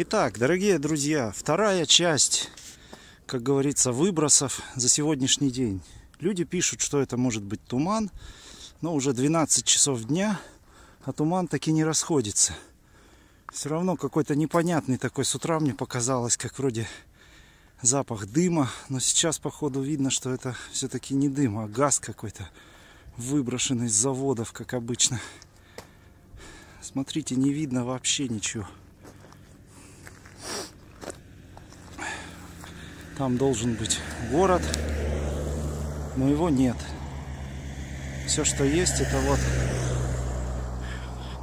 Итак, дорогие друзья, вторая часть, как говорится, выбросов за сегодняшний день. Люди пишут, что это может быть туман, но уже 12 часов дня, а туман таки не расходится. Все равно какой-то непонятный такой с утра мне показалось, как вроде запах дыма, но сейчас походу видно, что это все-таки не дым, а газ какой-то выброшенный с заводов, как обычно. Смотрите, не видно вообще ничего. Там должен быть город, но его нет. Все, что есть, это вот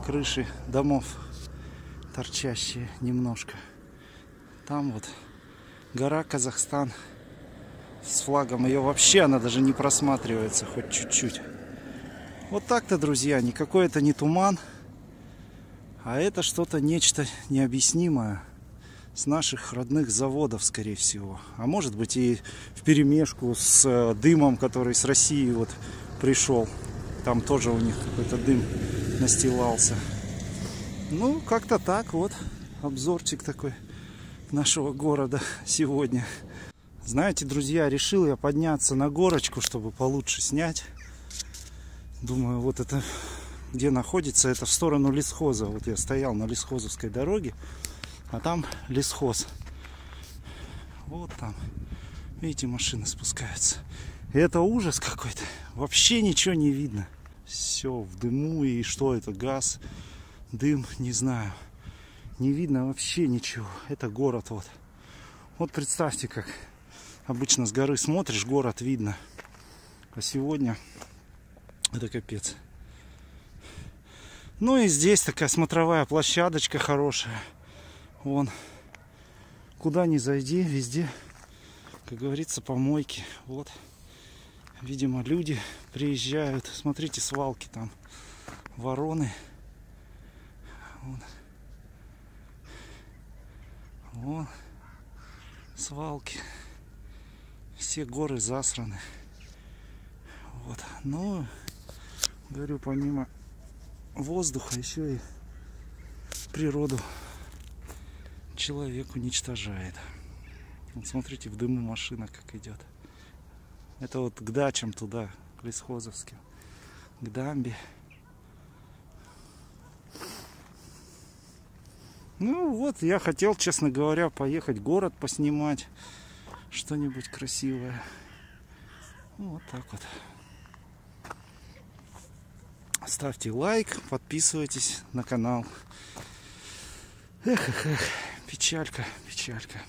крыши домов, торчащие немножко. Там вот гора Казахстан с флагом. Ее вообще она даже не просматривается, хоть чуть-чуть. Вот так-то, друзья, никакой это не туман, а это что-то нечто необъяснимое с наших родных заводов, скорее всего. А может быть и в перемешку с э, дымом, который с России вот пришел. Там тоже у них какой-то дым настилался. Ну, как-то так вот. Обзорчик такой нашего города сегодня. Знаете, друзья, решил я подняться на горочку, чтобы получше снять. Думаю, вот это где находится, это в сторону лесхоза. Вот я стоял на лесхозовской дороге а там лесхоз. Вот там. Видите, машины спускаются. И это ужас какой-то. Вообще ничего не видно. Все в дыму. И что это? Газ, дым, не знаю. Не видно вообще ничего. Это город вот. Вот представьте, как обычно с горы смотришь, город видно. А сегодня это капец. Ну и здесь такая смотровая площадочка хорошая. Вон, куда ни зайди, везде, как говорится, помойки. Вот, видимо, люди приезжают. Смотрите, свалки там, вороны. Вон, вон свалки. Все горы засраны. Вот, но, говорю, помимо воздуха еще и природу человек уничтожает. Вот смотрите, в дыму машина как идет. Это вот к дачам туда, к Лесхозовским, к дамбе. Ну вот, я хотел, честно говоря, поехать город поснимать что-нибудь красивое. Ну, вот так вот. Ставьте лайк, подписывайтесь на канал. Эх, эх, эх. Печалька, печалька.